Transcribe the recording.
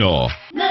No. No.